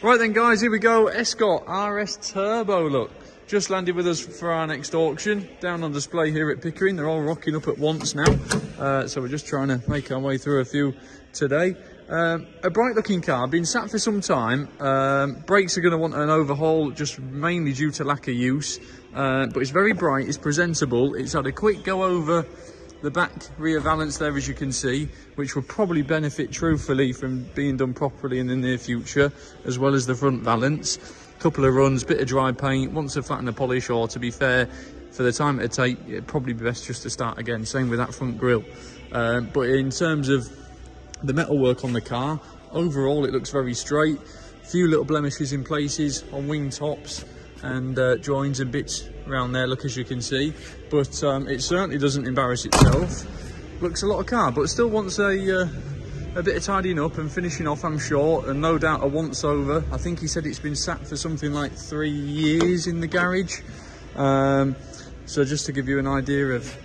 Right then guys, here we go. Escort RS Turbo, look. Just landed with us for our next auction. Down on display here at Pickering. They're all rocking up at once now. Uh, so we're just trying to make our way through a few today. Um, a bright looking car, been sat for some time. Um, brakes are going to want an overhaul, just mainly due to lack of use. Uh, but it's very bright, it's presentable. It's had a quick go over the back rear valance there, as you can see, which will probably benefit truthfully from being done properly in the near future, as well as the front valance. Couple of runs, bit of dry paint, wants to flatten the polish, or to be fair, for the time it'd take, it'd probably be best just to start again. Same with that front grille. Um, but in terms of the metalwork on the car, overall it looks very straight. Few little blemishes in places on wing tops and uh, joins and bits around there look as you can see. But um, it certainly doesn't embarrass itself. Looks a lot of car but still wants a uh, a bit of tidying up and finishing off I'm sure and no doubt a once over. I think he said it's been sat for something like three years in the garage. Um, so just to give you an idea of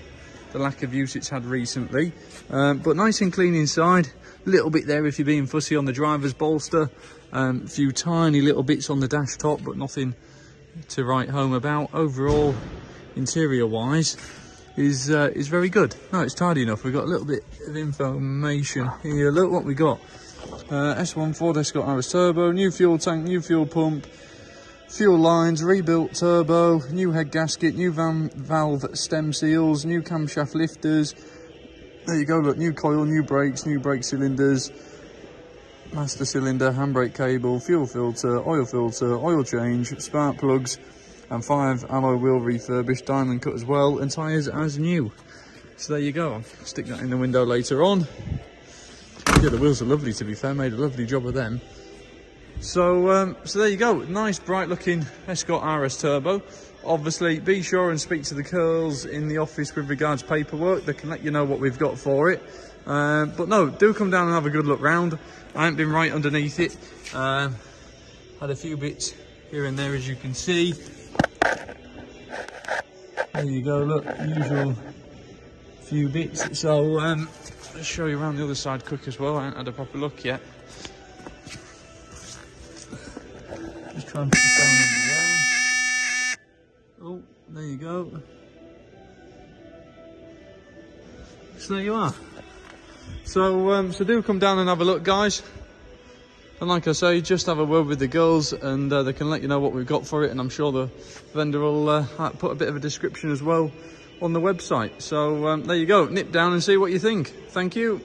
the lack of use it's had recently. Um, but nice and clean inside. A little bit there if you're being fussy on the driver's bolster. A um, few tiny little bits on the dash top but nothing to write home about. Overall, interior wise, is uh, is very good. No, it's tidy enough. We've got a little bit of information here. Look what we got. Uh, S1 Ford Escort RS Turbo, new fuel tank, new fuel pump, fuel lines, rebuilt turbo, new head gasket, new van valve stem seals, new camshaft lifters. There you go, look, new coil, new brakes, new brake cylinders, master cylinder, handbrake cable, fuel filter, oil filter, oil change, spark plugs, and five alloy wheel refurbished, diamond cut as well, and tyres as new. So there you go. I'll stick that in the window later on. Yeah, the wheels are lovely to be fair, made a lovely job of them. So, um, so there you go. Nice, bright looking Escort RS Turbo. Obviously, be sure and speak to the girls in the office with regards paperwork. They can let you know what we've got for it. Uh, but no, do come down and have a good look round. I haven't been right underneath it. Um, had a few bits here and there as you can see. There you go, look, usual few bits. So um, let's show you around the other side quick as well. I haven't had a proper look yet. Just put Oh, there you go. So there you are. So, um, so do come down and have a look, guys. And like I say, just have a word with the girls and uh, they can let you know what we've got for it. And I'm sure the vendor will uh, put a bit of a description as well on the website. So um, there you go. Nip down and see what you think. Thank you.